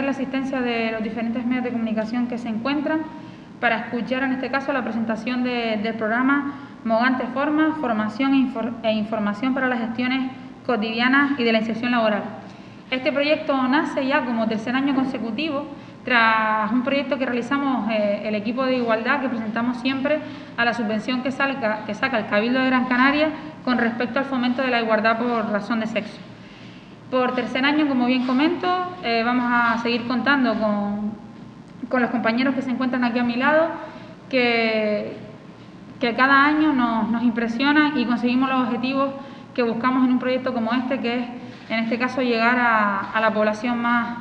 agradecer la asistencia de los diferentes medios de comunicación que se encuentran para escuchar, en este caso, la presentación del programa Mogante Forma, Formación e, e, Información para las Gestiones Cotidianas y de la Inserción Laboral. Este proyecto nace ya como tercer año consecutivo tras un proyecto que realizamos eh, el equipo de igualdad que presentamos siempre a la subvención que, salga, que saca el Cabildo de Gran Canaria con respecto al fomento de la igualdad por razón de sexo. Por tercer año, como bien comento, eh, vamos a seguir contando con, los compañeros que se encuentran aquí a mi lado, que, cada año nos, nos impresionan y conseguimos los objetivos que buscamos en un proyecto como este, que es, en este caso, llegar a, la población más,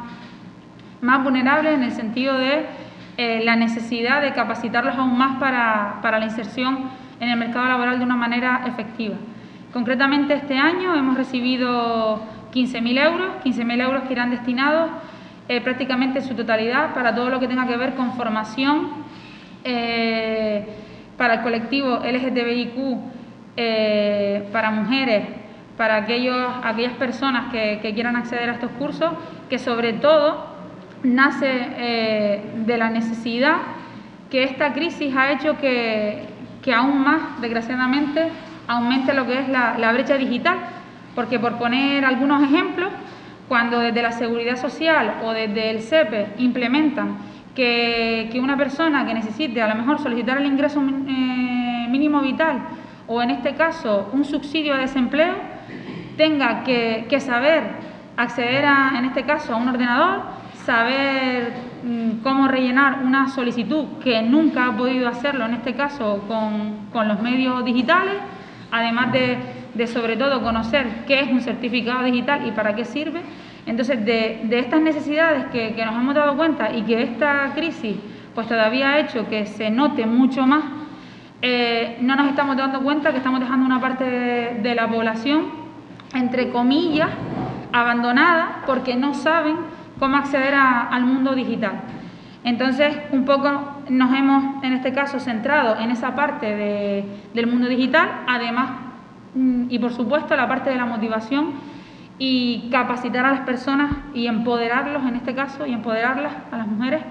vulnerable en el sentido de eh, la necesidad de capacitarlos aún más para la inserción en el mercado laboral de una manera efectiva. Concretamente este año hemos recibido 15.000 euros, 15.000 euros que irán destinados eh, prácticamente en su totalidad para todo lo que tenga que ver con formación eh, para el colectivo LGTBIQ, para mujeres, para aquellos, aquellas personas que, que quieran acceder a estos cursos, que sobre todo nace eh, de la necesidad que esta crisis ha hecho que, aún más, desgraciadamente, aumente lo que es la, brecha digital. Porque por poner algunos ejemplos, cuando desde la Seguridad Social o desde el SEPE implementan que, una persona que necesite a lo mejor solicitar el ingreso eh, mínimo vital o en este caso un subsidio de desempleo, tenga que, que saber acceder a, en este caso a un ordenador, saber mm, cómo rellenar una solicitud que nunca ha podido hacerlo, en este caso con, los medios digitales, además de, sobre todo conocer qué es un certificado digital y para qué sirve. Entonces, de, estas necesidades que, nos hemos dado cuenta y que esta crisis pues todavía ha hecho que se note mucho más, eh, no nos estamos dando cuenta que estamos dejando una parte de la población, entre comillas, abandonada porque no saben cómo acceder al mundo digital. Entonces, un poco nos hemos, en este caso, centrado en esa parte del mundo digital, además, y por supuesto, la parte de la motivación y capacitar a las personas y empoderarlos, en este caso, y empoderarlas a las mujeres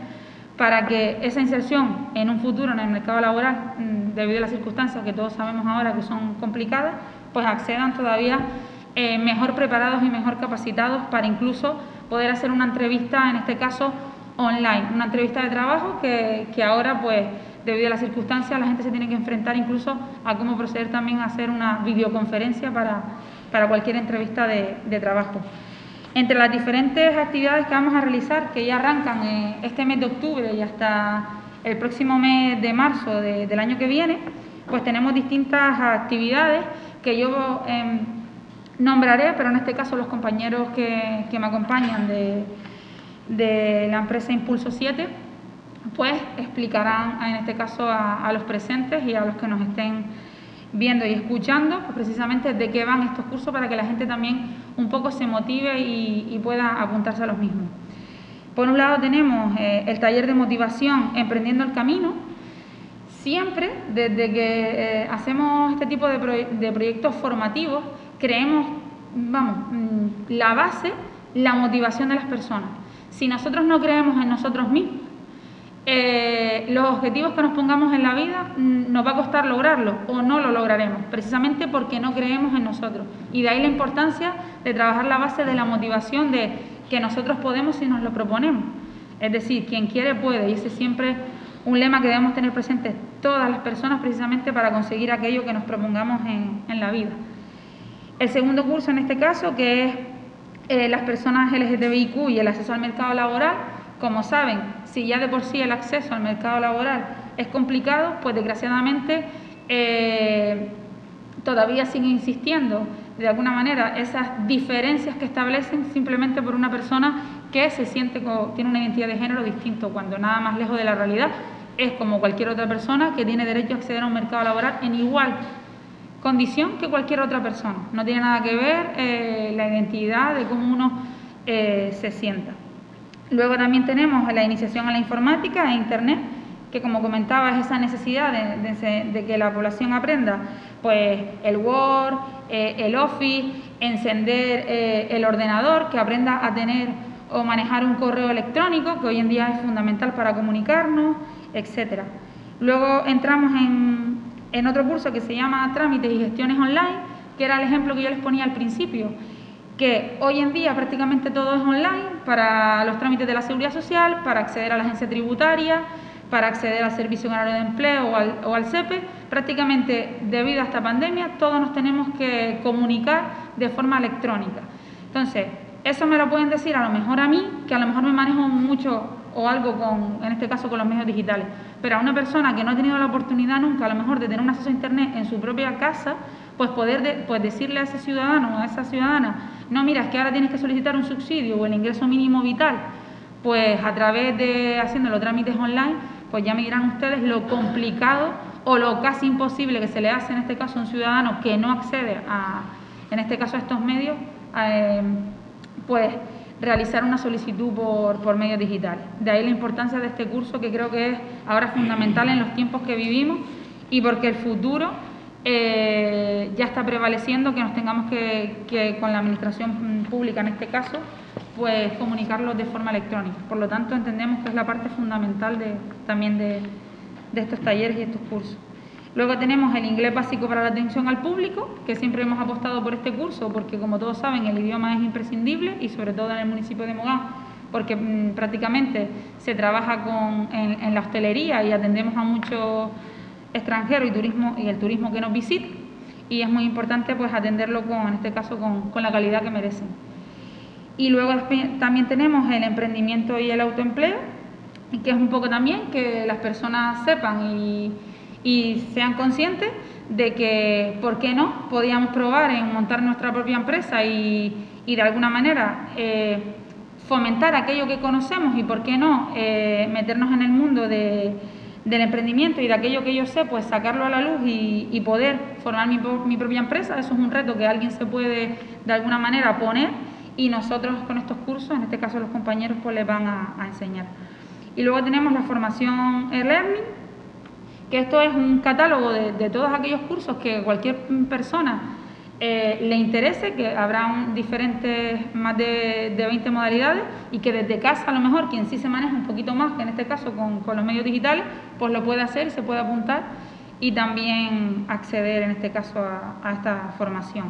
para que esa inserción en un futuro en el mercado laboral, mm, debido a las circunstancias que todos sabemos ahora que son complicadas, pues accedan todavía eh, mejor preparados y mejor capacitados para incluso poder hacer una entrevista, en este caso online, una entrevista de trabajo que, ahora, pues, debido a las circunstancias, la gente se tiene que enfrentar incluso a cómo proceder también a hacer una videoconferencia para, para cualquier entrevista de, trabajo. Entre las diferentes actividades que vamos a realizar, que ya arrancan eh, este mes de octubre y hasta el próximo mes de marzo del año que viene, pues tenemos distintas actividades que yo em, nombraré, pero en este caso los compañeros que, me acompañan de, la empresa Impulso 7, pues explicarán en este caso a, los presentes y a los que nos estén viendo y escuchando, pues precisamente de qué van estos cursos para que la gente también un poco se motive y, pueda apuntarse a los mismos. Por un lado tenemos eh, el taller de motivación Emprendiendo el Camino. Siempre, desde que eh, hacemos este tipo de proyectos formativos, creemos, vamos, mm, la base, la motivación de las personas. Si nosotros no creemos en nosotros mismos, eh, los objetivos que nos pongamos en la vida mm, nos va a costar lograrlo o no lo lograremos, precisamente porque no creemos en nosotros. Y de ahí la importancia de trabajar la base de la motivación de que nosotros podemos si nos lo proponemos. Es decir, quien quiere puede, y ese siempre un lema que debemos tener presente todas las personas precisamente para conseguir aquello que nos propongamos en la vida. El segundo curso en este caso, que es eh, las personas LGTBIQ y el acceso al mercado laboral, como saben, si ya de por sí el acceso al mercado laboral es complicado, pues desgraciadamente eh, todavía sigue insistiendo de alguna manera esas diferencias que establecen simplemente por una persona que se siente como, tiene una identidad de género distinto, cuando nada más lejos de la realidad es como cualquier otra persona que tiene derecho a acceder a un mercado laboral en igual condición que cualquier otra persona. No tiene nada que ver eh, la identidad de cómo uno eh, se sienta. Luego también tenemos la iniciación a la informática e Internet, que como comentaba es esa necesidad de, que la población aprenda pues el Word, eh, el Office encender eh, el ordenador, que aprenda a tener o manejar un correo electrónico, que hoy en día es fundamental para comunicarnos, etc. Luego entramos en, en otro curso que se llama Trámites y Gestiones Online, que era el ejemplo que yo les ponía al principio, que hoy en día prácticamente todo es online para los trámites de la seguridad social, para acceder a la agencia tributaria, para acceder al Servicio Canario de Empleo o al, o al CEPE. Prácticamente debido a esta pandemia todos nos tenemos que comunicar de forma electrónica. Entonces, eso me lo pueden decir a lo mejor a mí, que a lo mejor me manejo mucho o algo con, en este caso con los medios digitales, pero a una persona que no ha tenido la oportunidad nunca a lo mejor de tener un acceso a Internet en su propia casa, pues poder pues decirle a ese ciudadano o a esa ciudadana, no, mira, es que ahora tienes que solicitar un subsidio o el ingreso mínimo vital, pues a través de haciendo los trámites online, pues ya me dirán ustedes lo complicado o lo casi imposible que se le hace en este caso a un ciudadano que no accede a, en este caso a estos medios, eh, pues realizar una solicitud por, por medios digitales. De ahí la importancia de este curso que creo que es ahora fundamental en los tiempos que vivimos y porque el futuro eh, ya está prevaleciendo que nos tengamos que, con la administración pública en este caso, pues comunicarlo de forma electrónica. Por lo tanto, entendemos que es la parte fundamental de, también de, de estos talleres y estos cursos. Luego tenemos el inglés básico para la atención al público, que siempre hemos apostado por este curso, porque como todos saben, el idioma es imprescindible y sobre todo en el municipio de Mogán, porque mm, prácticamente se trabaja con, en, en la hostelería y atendemos a muchos extranjero y turismo y el turismo que nos visita y es muy importante pues atenderlo con, en este caso con, con la calidad que merecen. Y luego también tenemos el emprendimiento y el autoempleo, que es un poco también que las personas sepan y, y sean conscientes de que, ¿por qué no? Podíamos probar en montar nuestra propia empresa y, y de alguna manera eh, fomentar aquello que conocemos y, ¿por qué no?, eh, meternos en el mundo de del emprendimiento y de aquello que yo sé, pues sacarlo a la luz y, poder formar mi, propia empresa, eso es un reto que alguien se puede de alguna manera poner y nosotros con estos cursos, en este caso los compañeros, pues les van a, enseñar. Y luego tenemos la formación e-learning, que esto es un catálogo de todos aquellos cursos que cualquier persona eh, le interese, que habrá diferentes, más de, de, 20 modalidades y que desde casa a lo mejor quien sí se maneja un poquito más, que en este caso con, los medios digitales, pues lo puede hacer se puede apuntar y también acceder en este caso a, esta formación.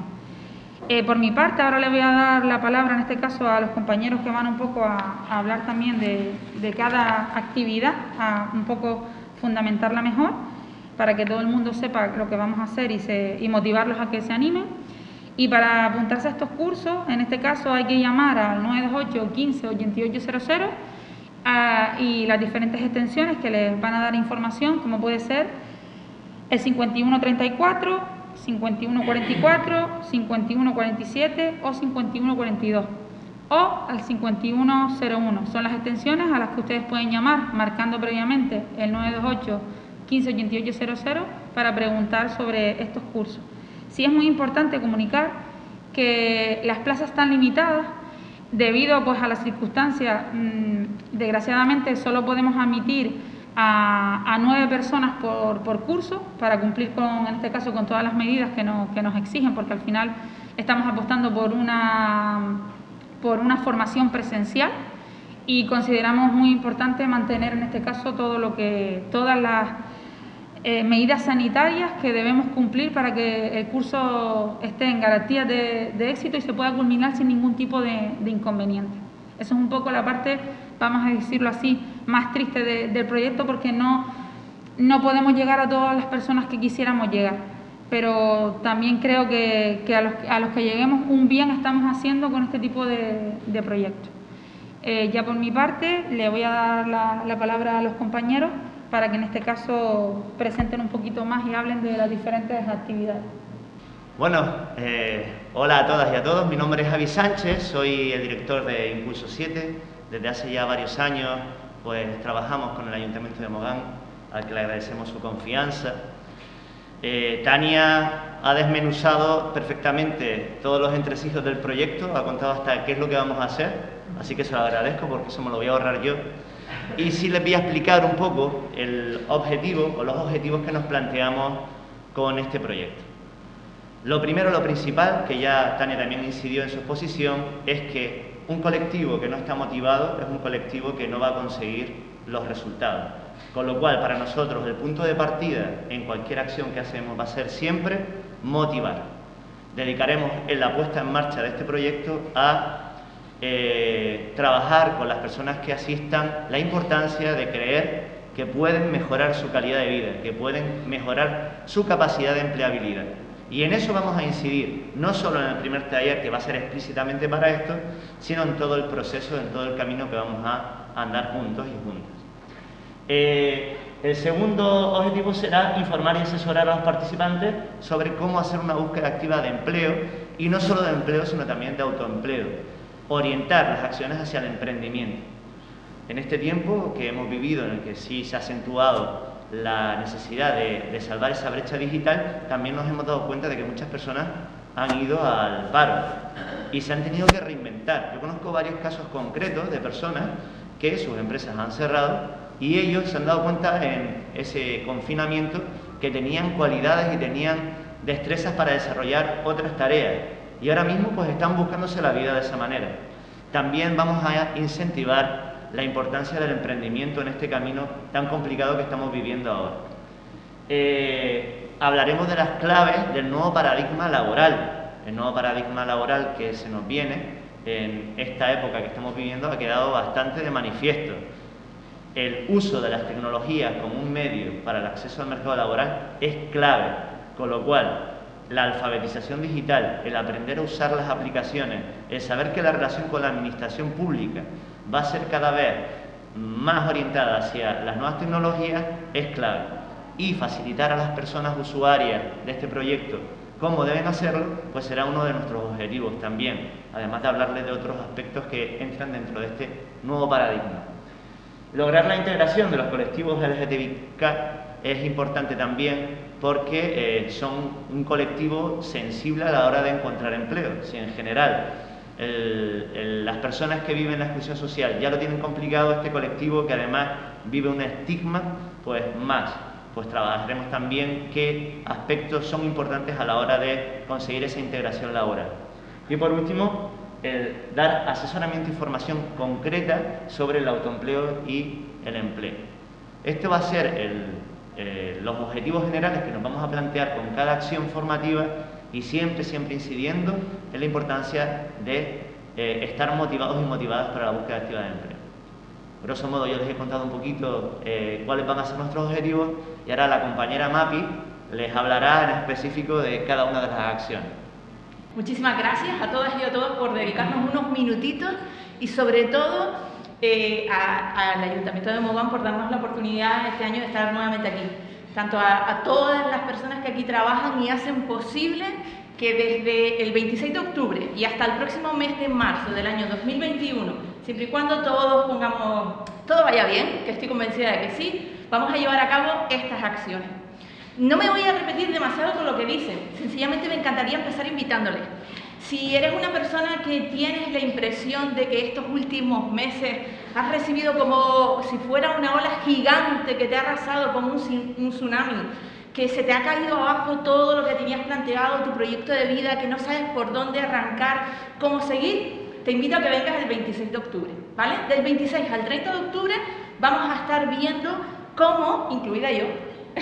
Eh, por mi parte, ahora le voy a dar la palabra en este caso a los compañeros que van un poco a, hablar también de, cada actividad, a un poco fundamentarla mejor para que todo el mundo sepa lo que vamos a hacer y, motivarlos a que se animen. Y para apuntarse a estos cursos, en este caso hay que llamar al 928 15 8800 y las diferentes extensiones que les van a dar información, como puede ser el 5134, 5144, 5147 o 5142 o al 5101. Son las extensiones a las que ustedes pueden llamar marcando previamente el 928 158800 para preguntar sobre estos cursos. Sí es muy importante comunicar que las plazas están limitadas debido pues, a las circunstancias. Mm, desgraciadamente solo podemos admitir a, nueve personas por, por, curso para cumplir con, en este caso, con todas las medidas que, que nos exigen, porque al final estamos apostando por una, por una formación presencial y consideramos muy importante mantener en este caso todo lo que todas las eh, medidas sanitarias que debemos cumplir para que el curso esté en garantía de, éxito y se pueda culminar sin ningún tipo de, inconveniente. Eso es un poco la parte, vamos a decirlo así, más triste del proyecto porque no, no podemos llegar a todas las personas que quisiéramos llegar. Pero también creo que, a, los, que lleguemos un bien estamos haciendo con este tipo de, proyectos. Eh, ya por mi parte, le voy a dar la palabra a los compañeros para que en este caso presenten un poquito más y hablen de las diferentes actividades. Bueno, eh, hola a todas y a todos, mi nombre es Javi Sánchez, soy el director de Impulso 7. Desde hace ya varios años pues trabajamos con el Ayuntamiento de Mogán, al que le agradecemos su confianza. Eh, Tania ha desmenuzado perfectamente todos los entresijos del proyecto, ha contado hasta qué es lo que vamos a hacer, así que se lo agradezco porque eso me lo voy a ahorrar yo y sí les voy a explicar un poco el objetivo o los objetivos que nos planteamos con este proyecto. Lo primero, lo principal, que ya Tania también incidió en su exposición, es que un colectivo que no está motivado es un colectivo que no va a conseguir los resultados. Con lo cual, para nosotros, el punto de partida en cualquier acción que hacemos va a ser siempre motivar. Dedicaremos en la puesta en marcha de este proyecto a eh, trabajar con las personas que asistan la importancia de creer que pueden mejorar su calidad de vida, que pueden mejorar su capacidad de empleabilidad. Y en eso vamos a incidir, no solo en el primer taller, que va a ser explícitamente para esto, sino en todo el proceso, en todo el camino que vamos a andar juntos y juntas. Eh, el segundo objetivo será informar y asesorar a los participantes sobre cómo hacer una búsqueda activa de empleo, y no solo de empleo, sino también de autoempleo. Orientar las acciones hacia el emprendimiento. En este tiempo que hemos vivido, en el que sí se ha acentuado la necesidad de, salvar esa brecha digital, también nos hemos dado cuenta de que muchas personas han ido al paro y se han tenido que reinventar. Yo conozco varios casos concretos de personas que sus empresas han cerrado y ellos se han dado cuenta en ese confinamiento que tenían cualidades y tenían destrezas para desarrollar otras tareas y ahora mismo pues están buscándose la vida de esa manera. También vamos a incentivar la importancia del emprendimiento en este camino tan complicado que estamos viviendo ahora. Eh, hablaremos de las claves del nuevo paradigma laboral. El nuevo paradigma laboral que se nos viene en esta época que estamos viviendo ha quedado bastante de manifiesto. El uso de las tecnologías como un medio para el acceso al mercado laboral es clave, con lo cual la alfabetización digital, el aprender a usar las aplicaciones, el saber que la relación con la administración pública va a ser cada vez más orientada hacia las nuevas tecnologías es clave. Y facilitar a las personas usuarias de este proyecto cómo deben hacerlo, pues será uno de nuestros objetivos también, además de hablarles de otros aspectos que entran dentro de este nuevo paradigma. Lograr la integración de los colectivos LGTBIK es importante también porque eh, son un colectivo sensible a la hora de encontrar empleo. Si en general las personas que viven la exclusión social ya lo tienen complicado, este colectivo que además vive un estigma, pues más. Pues trabajaremos también qué aspectos son importantes a la hora de conseguir esa integración laboral. Y por último, dar asesoramiento e información concreta sobre el autoempleo y el empleo. Esto va a ser eh, los objetivos generales que nos vamos a plantear con cada acción formativa y siempre, siempre incidiendo en la importancia de eh, estar motivados y motivadas para la búsqueda activa de empleo. Grosso modo, yo les he contado un poquito eh, cuáles van a ser nuestros objetivos y ahora la compañera Mapi les hablará en específico de cada una de las acciones. Muchísimas gracias a todas y a todos por dedicarnos unos minutitos y sobre todo eh, al Ayuntamiento de Mogán por darnos la oportunidad este año de estar nuevamente aquí tanto a, todas las personas que aquí trabajan y hacen posible que desde el 26 de octubre y hasta el próximo mes de marzo del año 2021, siempre y cuando todos pongamos, todo vaya bien, que estoy convencida de que sí, vamos a llevar a cabo estas acciones. No me voy a repetir demasiado con lo que dicen, sencillamente me encantaría empezar invitándoles. Si eres una persona que tienes la impresión de que estos últimos meses has recibido como si fuera una ola gigante que te ha arrasado como un, tsunami, que se te ha caído abajo todo lo que tenías planteado, tu proyecto de vida, que no sabes por dónde arrancar, cómo seguir, te invito a que vengas el 26 de octubre, ¿vale? Del 26 al 30 de octubre vamos a estar viendo cómo, incluida yo,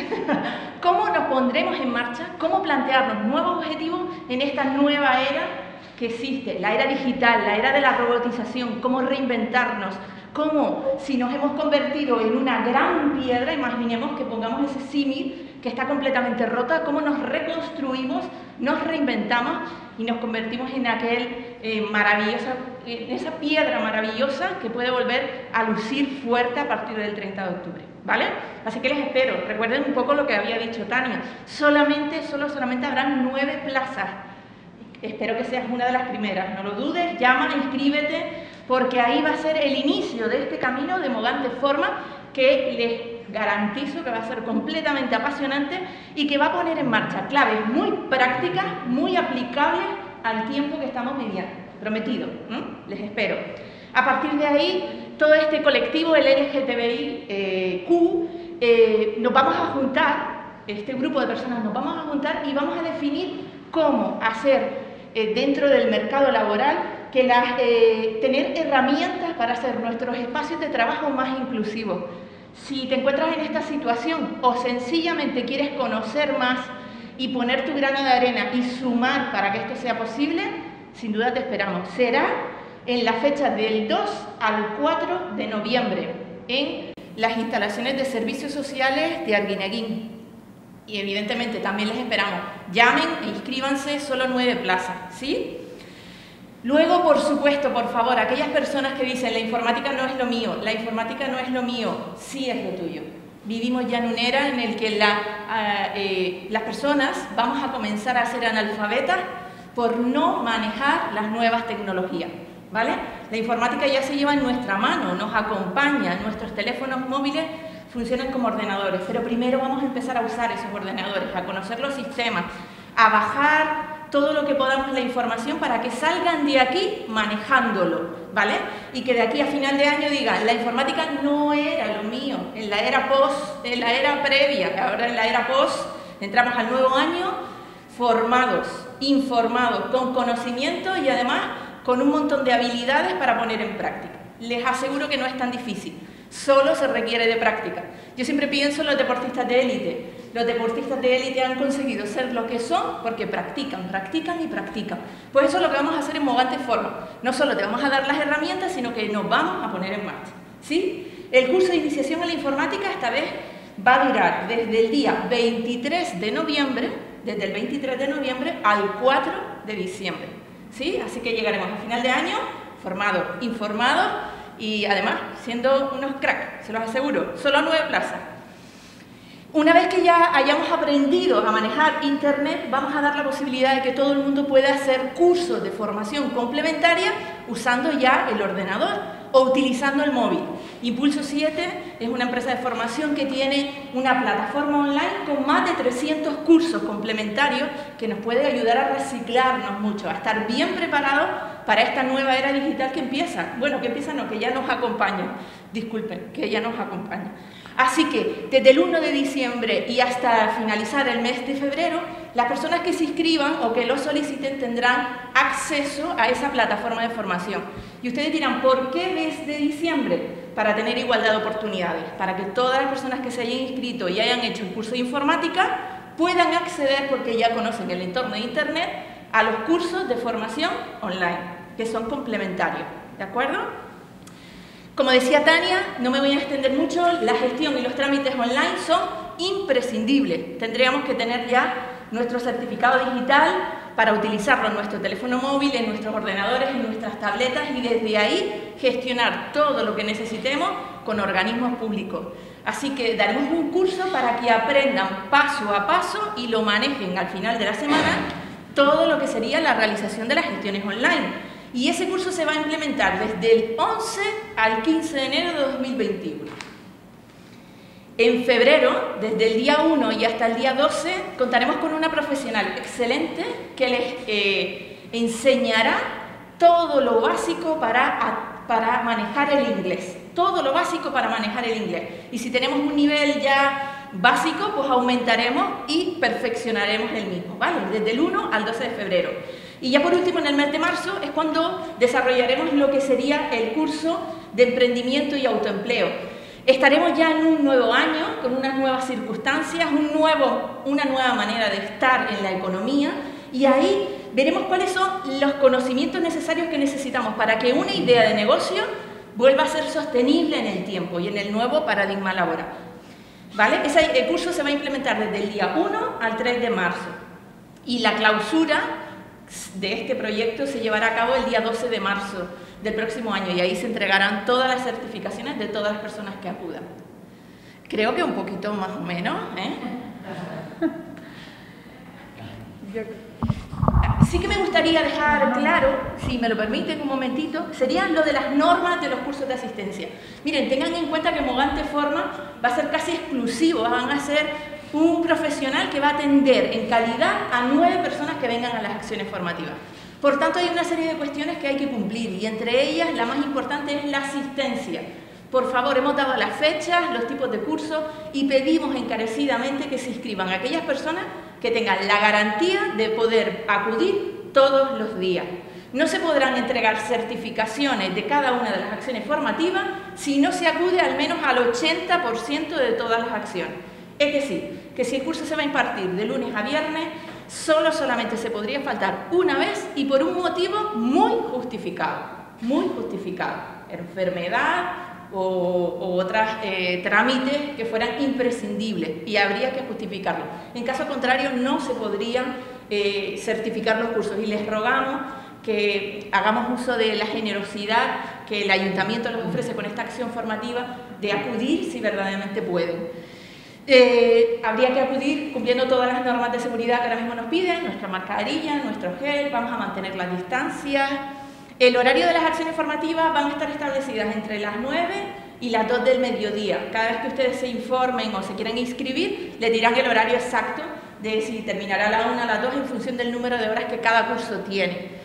cómo nos pondremos en marcha, cómo plantearnos nuevos objetivos en esta nueva era que existe, la era digital, la era de la robotización, cómo reinventarnos, cómo si nos hemos convertido en una gran piedra, imaginemos que pongamos ese símil que está completamente rota, cómo nos reconstruimos, nos reinventamos y nos convertimos en aquel eh, maravillosa, en esa piedra maravillosa que puede volver a lucir fuerte a partir del 30 de octubre, ¿vale? Así que les espero. Recuerden un poco lo que había dicho Tania. Solamente, solo, solamente habrán nueve plazas. Espero que seas una de las primeras. No lo dudes, llama, inscríbete porque ahí va a ser el inicio de este camino de Mogante Forma que les garantizo que va a ser completamente apasionante y que va a poner en marcha claves muy prácticas, muy aplicables al tiempo que estamos viviendo. Prometido, les espero. A partir de ahí, todo este colectivo, el LGTBIQ, eh, eh, nos vamos a juntar, este grupo de personas nos vamos a juntar y vamos a definir cómo hacer eh, dentro del mercado laboral que las, eh, tener herramientas para hacer nuestros espacios de trabajo más inclusivos. Si te encuentras en esta situación o sencillamente quieres conocer más y poner tu grano de arena y sumar para que esto sea posible, sin duda te esperamos. Será en la fecha del 2 al 4 de noviembre en las instalaciones de servicios sociales de Arguineguín. Y evidentemente también les esperamos. Llamen e inscríbanse, solo nueve plazas, ¿sí? Luego, por supuesto, por favor, aquellas personas que dicen la informática no es lo mío, la informática no es lo mío, sí es lo tuyo. Vivimos ya en una era en la que ah, eh, las personas vamos a comenzar a ser analfabetas por no manejar las nuevas tecnologías. ¿Vale? La informática ya se lleva en nuestra mano, nos acompaña, nuestros teléfonos móviles funcionan como ordenadores, pero primero vamos a empezar a usar esos ordenadores, a conocer los sistemas, a bajar todo lo que podamos la información para que salgan de aquí manejándolo, ¿vale? Y que de aquí a final de año digan, la informática no era lo mío, en la era post, en la era previa, ahora en la era post, entramos al nuevo año formados, informados, con conocimiento y además con un montón de habilidades para poner en práctica. Les aseguro que no es tan difícil, solo se requiere de práctica. Yo siempre pienso en los deportistas de élite. Los deportistas de élite han conseguido ser lo que son porque practican, practican y practican. Pues eso es lo que vamos a hacer en Mogante Forma. No solo te vamos a dar las herramientas, sino que nos vamos a poner en marcha. ¿Sí? El curso de iniciación a la informática esta vez va a durar desde el día 23 de noviembre, desde el 23 de noviembre al 4 de diciembre. ¿Sí? Así que llegaremos a final de año formados, informados y además siendo unos cracks, se los aseguro. Solo nueve plazas. Una vez que ya hayamos aprendido a manejar Internet, vamos a dar la posibilidad de que todo el mundo pueda hacer cursos de formación complementaria usando ya el ordenador o utilizando el móvil. Impulso 7 es una empresa de formación que tiene una plataforma online con más de 300 cursos complementarios que nos puede ayudar a reciclarnos mucho, a estar bien preparados para esta nueva era digital que empieza. Bueno, que empieza no, que ya nos acompaña. Disculpen, que ya nos acompaña. Así que desde el 1 de diciembre y hasta finalizar el mes de febrero, las personas que se inscriban o que lo soliciten tendrán acceso a esa plataforma de formación. Y ustedes dirán, ¿por qué desde diciembre? Para tener igualdad de oportunidades, para que todas las personas que se hayan inscrito y hayan hecho el curso de informática puedan acceder, porque ya conocen el entorno de Internet, a los cursos de formación online, que son complementarios. ¿De acuerdo? Como decía Tania, no me voy a extender mucho, la gestión y los trámites online son imprescindibles. Tendríamos que tener ya nuestro certificado digital para utilizarlo en nuestro teléfono móvil, en nuestros ordenadores, en nuestras tabletas y desde ahí gestionar todo lo que necesitemos con organismos públicos. Así que daremos un curso para que aprendan paso a paso y lo manejen al final de la semana todo lo que sería la realización de las gestiones online y ese curso se va a implementar desde el 11 al 15 de enero de 2021. En febrero, desde el día 1 y hasta el día 12, contaremos con una profesional excelente que les eh, enseñará todo lo básico para, para manejar el inglés. Todo lo básico para manejar el inglés. Y si tenemos un nivel ya básico, pues aumentaremos y perfeccionaremos el mismo, ¿vale? Desde el 1 al 12 de febrero. Y ya por último, en el mes de marzo es cuando desarrollaremos lo que sería el curso de emprendimiento y autoempleo. Estaremos ya en un nuevo año, con unas nuevas circunstancias, un nuevo, una nueva manera de estar en la economía y ahí veremos cuáles son los conocimientos necesarios que necesitamos para que una idea de negocio vuelva a ser sostenible en el tiempo y en el nuevo paradigma laboral. ¿Vale? Ese, curso se va a implementar desde el día 1 al 3 de marzo y la clausura de este proyecto se llevará a cabo el día 12 de marzo del próximo año y ahí se entregarán todas las certificaciones de todas las personas que acudan. Creo que un poquito más o menos. ¿eh? Sí que me gustaría dejar claro, si me lo permiten un momentito, serían lo de las normas de los cursos de asistencia. Miren, tengan en cuenta que Mogante Forma va a ser casi exclusivo, van a ser un profesional que va a atender en calidad a nueve personas que vengan a las acciones formativas. Por tanto, hay una serie de cuestiones que hay que cumplir y entre ellas la más importante es la asistencia. Por favor, hemos dado las fechas, los tipos de cursos y pedimos encarecidamente que se inscriban aquellas personas que tengan la garantía de poder acudir todos los días. No se podrán entregar certificaciones de cada una de las acciones formativas si no se acude al menos al 80% de todas las acciones. Es decir, que si el curso se va a impartir de lunes a viernes, solo solamente se podría faltar una vez y por un motivo muy justificado, muy justificado. Enfermedad o, otros eh, trámites que fueran imprescindibles y habría que justificarlo. En caso contrario, no se podrían eh, certificar los cursos y les rogamos que hagamos uso de la generosidad que el ayuntamiento nos ofrece con esta acción formativa de acudir si verdaderamente pueden. Eh, habría que acudir cumpliendo todas las normas de seguridad que ahora mismo nos piden, nuestra mascarilla, nuestro gel, vamos a mantener las distancias. El horario de las acciones formativas van a estar establecidas entre las 9 y las 2 del mediodía. Cada vez que ustedes se informen o se quieran inscribir, le dirán el horario exacto de si terminará a la 1 o a las 2 en función del número de horas que cada curso tiene.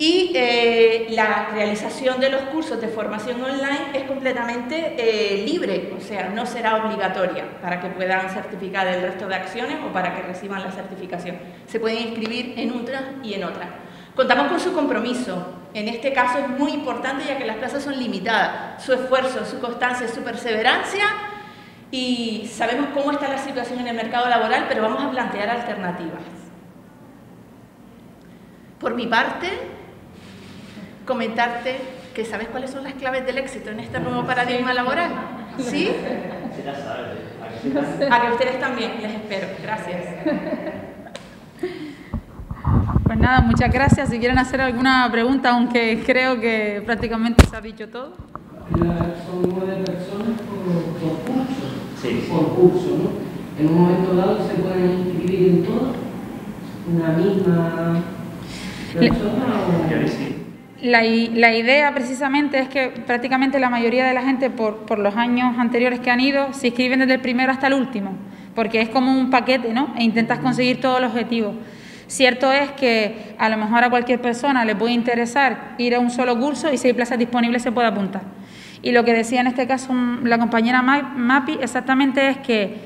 Y eh, la realización de los cursos de formación online es completamente eh, libre, o sea, no será obligatoria para que puedan certificar el resto de acciones o para que reciban la certificación. Se pueden inscribir en una y en otra. Contamos con su compromiso. En este caso es muy importante ya que las plazas son limitadas. Su esfuerzo, su constancia, su perseverancia y sabemos cómo está la situación en el mercado laboral, pero vamos a plantear alternativas. Por mi parte, comentarte que sabes cuáles son las claves del éxito en este nuevo paradigma laboral. ¿Sí? A que ustedes también, les espero. Gracias. Pues nada, muchas gracias. Si quieren hacer alguna pregunta, aunque creo que prácticamente se ha dicho todo. Son nueve personas por, curso. Sí. Por curso, ¿no? En un momento dado se pueden inscribir en todo. Una misma persona o la, idea precisamente es que prácticamente la mayoría de la gente por, los años anteriores que han ido se inscriben desde el primero hasta el último, porque es como un paquete, ¿no? E intentas conseguir todos los objetivos. Cierto es que a lo mejor a cualquier persona le puede interesar ir a un solo curso y si hay plazas disponibles se puede apuntar. Y lo que decía en este caso la compañera Mapi exactamente es que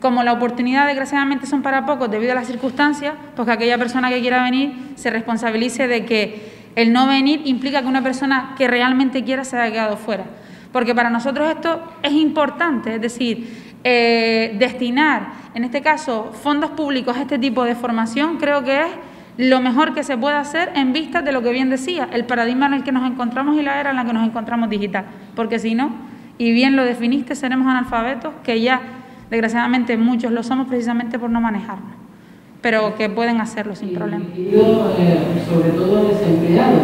como la oportunidad desgraciadamente son para pocos debido a las circunstancias, pues que aquella persona que quiera venir se responsabilice de que el no venir implica que una persona que realmente quiera se haya quedado fuera. Porque para nosotros esto es importante, es decir, eh, destinar, en este caso, fondos públicos a este tipo de formación, creo que es lo mejor que se puede hacer en vista de lo que bien decía, el paradigma en el que nos encontramos y la era en la que nos encontramos digital. Porque si no, y bien lo definiste, seremos analfabetos, que ya desgraciadamente muchos lo somos precisamente por no manejarnos pero que pueden hacerlo sin problema. Y eh, sobre todo desempleados.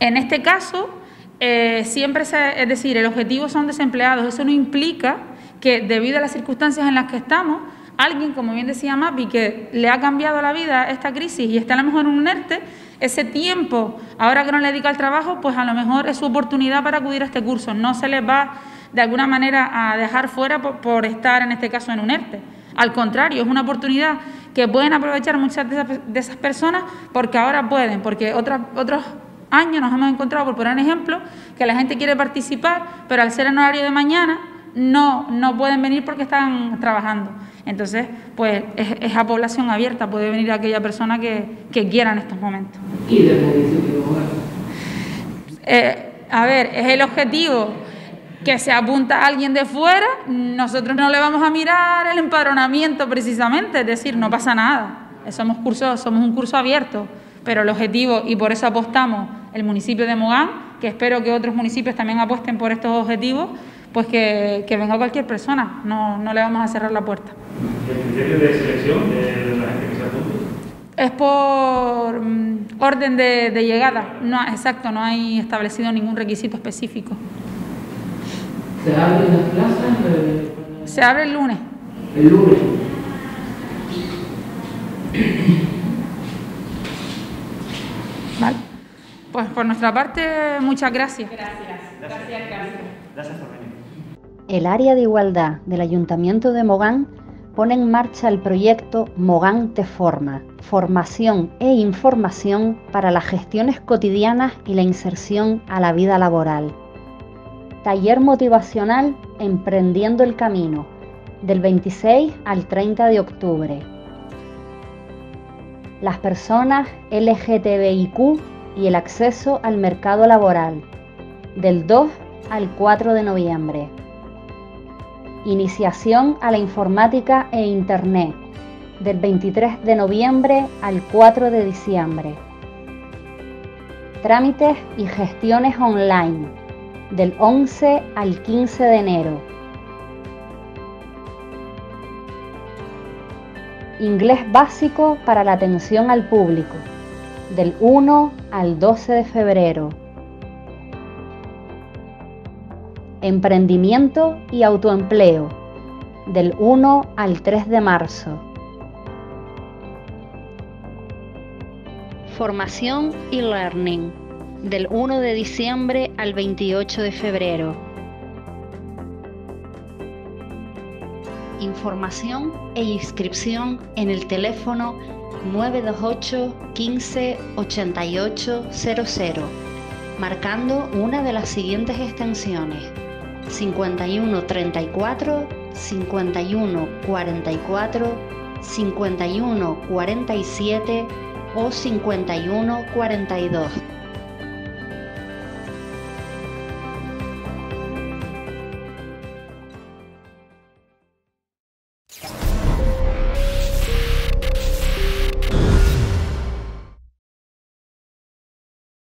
En este caso, eh, siempre se, es decir, el objetivo son desempleados. Eso no implica que debido a las circunstancias en las que estamos, alguien, como bien decía Mapi, que le ha cambiado la vida esta crisis y está a lo mejor en un ERTE, ese tiempo, ahora que no le dedica al trabajo, pues a lo mejor es su oportunidad para acudir a este curso. No se les va de alguna manera a dejar fuera por estar en este caso en un ERTE. Al contrario, es una oportunidad que pueden aprovechar muchas de esas, personas porque ahora pueden, porque otros años nos hemos encontrado, por poner un ejemplo, que la gente quiere participar, pero al ser en horario de mañana no, no pueden venir porque están trabajando. Entonces, pues es, a población abierta, puede venir aquella persona que, quiera en estos momentos. ¿Y del municipio? Eh, a ver, es el objetivo que se apunta a alguien de fuera, nosotros no le vamos a mirar el empadronamiento precisamente, es decir, no pasa nada. Somos, cursos, somos un curso abierto, pero el objetivo, y por eso apostamos el municipio de Mogán, que espero que otros municipios también apuesten por estos objetivos, pues que, venga cualquier persona, no, no, le vamos a cerrar la puerta. ¿El criterio de selección de la gente que se apunta? Es por mm, orden de, de llegada, no, exacto, no hay establecido ningún requisito específico. ¿Se abren las plazas? Se abre el lunes. El lunes. Vale. Pues por nuestra parte, muchas gracias. Gracias, gracias, gracias. Gracias por venir. El área de igualdad del Ayuntamiento de Mogán pone en marcha el proyecto Mogán Te Forma, formación e información para las gestiones cotidianas y la inserción a la vida laboral. Taller motivacional Emprendiendo el Camino, del 26 al 30 de octubre. las personas LGTBIQ y el acceso al mercado laboral, del 2 al 4 de noviembre. Iniciación a la informática e Internet, del 23 de noviembre al 4 de diciembre. Trámites y gestiones online, del 11 al 15 de enero. Inglés básico para la atención al público, del 1 al 12 de febrero. Emprendimiento y autoempleo, del 1 al 3 de marzo. Formación y learning, del 1 de diciembre al 28 de febrero. Información e inscripción en el teléfono 928 15 88 00, marcando una de las siguientes extensiones 51 34, 51 44, 51 47 o 51 42.